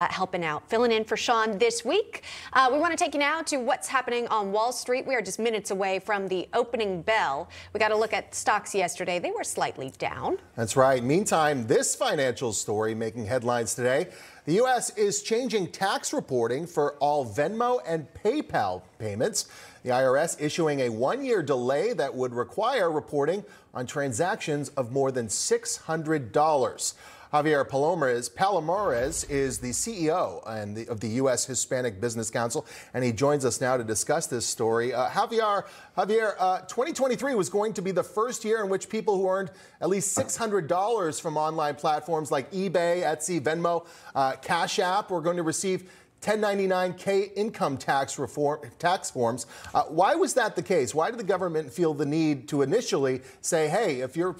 Uh, helping out, filling in for Sean this week. Uh, we want to take you now to what's happening on Wall Street. We are just minutes away from the opening bell. We got to look at stocks yesterday. They were slightly down. That's right. Meantime, this financial story making headlines today. The U.S. is changing tax reporting for all Venmo and PayPal payments. The IRS issuing a one year delay that would require reporting on transactions of more than $600. Javier Palomarez, Palomarez is the CEO and the, of the U.S. Hispanic Business Council, and he joins us now to discuss this story. Uh, Javier, Javier, uh, 2023 was going to be the first year in which people who earned at least $600 from online platforms like eBay, Etsy, Venmo, uh, Cash App were going to receive 1099K income tax reform tax forms. Uh, why was that the case? Why did the government feel the need to initially say, "Hey, if you're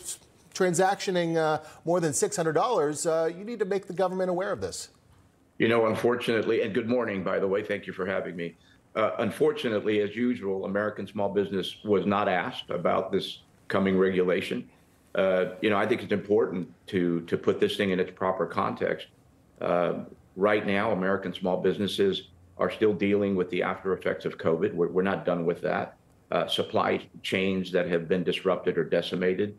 transactioning uh, more than $600, uh, you need to make the government aware of this. You know, unfortunately, and good morning, by the way, thank you for having me. Uh, unfortunately, as usual, American small business was not asked about this coming regulation. Uh, you know, I think it's important to to put this thing in its proper context. Uh, right now, American small businesses are still dealing with the after effects of COVID. We're, we're not done with that. Uh, supply chains that have been disrupted or decimated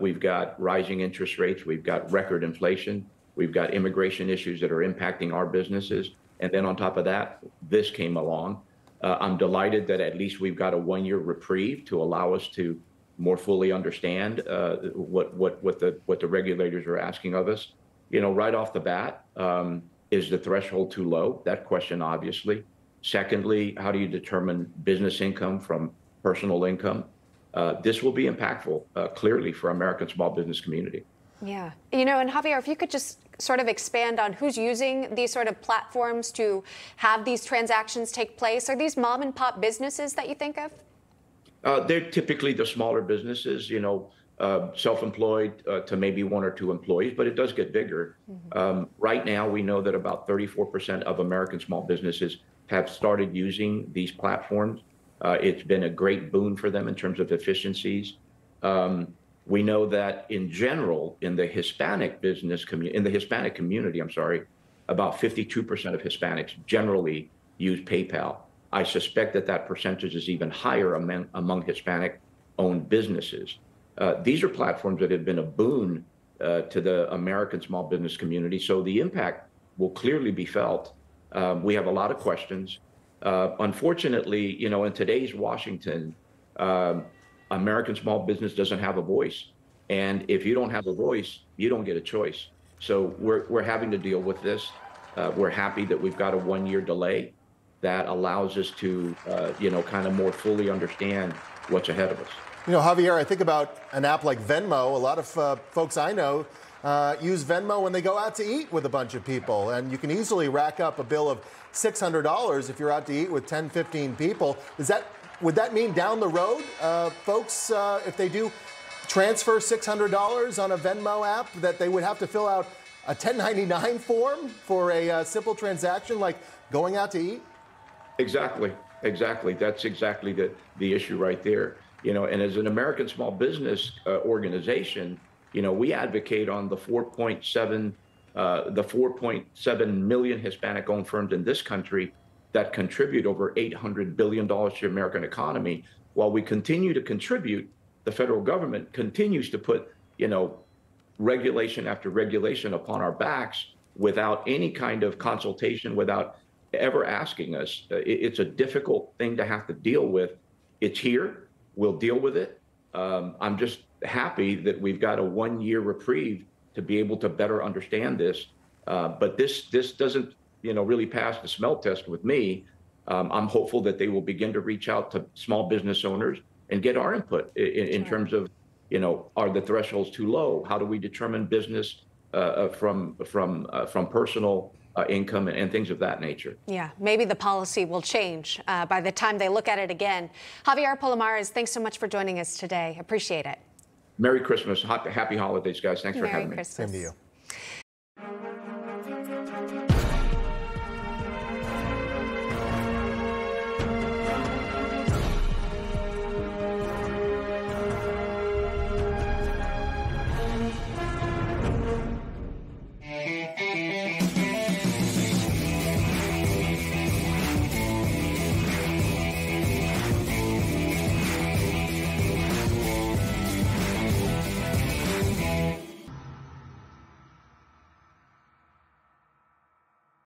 we've got rising interest rates. We've got record inflation. We've got immigration issues that are impacting our businesses. And then on top of that, this came along. Uh, I'm delighted that at least we've got a one year reprieve to allow us to more fully understand uh, what, what, what, the, what the regulators are asking of us. You know, right off the bat, um, is the threshold too low? That question, obviously. Secondly, how do you determine business income from personal income? Uh, this will be impactful, uh, clearly, for American small business community. Yeah. You know, and Javier, if you could just sort of expand on who's using these sort of platforms to have these transactions take place. Are these mom and pop businesses that you think of? Uh, they're typically the smaller businesses, you know, uh, self-employed uh, to maybe one or two employees, but it does get bigger. Mm-hmm. Um, right now, we know that about 34% of American small businesses have started using these platforms. Uh, it's been a great boon for them in terms of efficiencies. Um, we know that in general, in the Hispanic business community, in the Hispanic community, I'm sorry, about 52% of Hispanics generally use PayPal. I suspect that that percentage is even higher among, among Hispanic owned businesses. Uh, these are platforms that have been a boon uh, to the American small business community. So the impact will clearly be felt. Um, we have a lot of questions. Uh, unfortunately, you know, in today's Washington, um, American small business doesn't have a voice. And if you don't have a voice, you don't get a choice. So we're, we're having to deal with this. Uh, we're happy that we've got a one year delay that allows us to, uh, you know, kind of more fully understand what's ahead of us. You know, Javier, I think about an app like Venmo. A lot of uh, folks I know uh, use Venmo when they go out to eat with a bunch of people. And you can easily rack up a bill of $600 if you're out to eat with 10, 15 people. Is that, would that mean down the road, uh, folks, uh, if they do transfer $600 on a Venmo app, that they would have to fill out a 1099 form for a uh, simple transaction like going out to eat? Exactly. Exactly. That's exactly the, the issue right there. You know, and as an American small business uh, organization, you know, we advocate on the 4.7 uh, the 4.7 million Hispanic-owned firms in this country that contribute over 800 billion dollars to the American economy. While we continue to contribute, the federal government continues to put, you know, regulation after regulation upon our backs without any kind of consultation, without ever asking us. Uh, it's a difficult thing to have to deal with. It's here. We'll deal with it. Um, I'm just happy that we've got a one year reprieve to be able to better understand this. Uh, but this this doesn't you know really pass the smell test with me. Um, I'm hopeful that they will begin to reach out to small business owners and get our input in, in sure. terms of you know are the thresholds too low? How do we determine business uh, uh from from uh, from personal uh, income and, and, things of that nature. Yeah, maybe the policy will change uh, by the time they look at it again. Javier Palomarez, thanks so much for joining us today. Appreciate it. Merry Christmas. Happy holidays, guys. Thanks Merry for having Christmas. me. Same to you.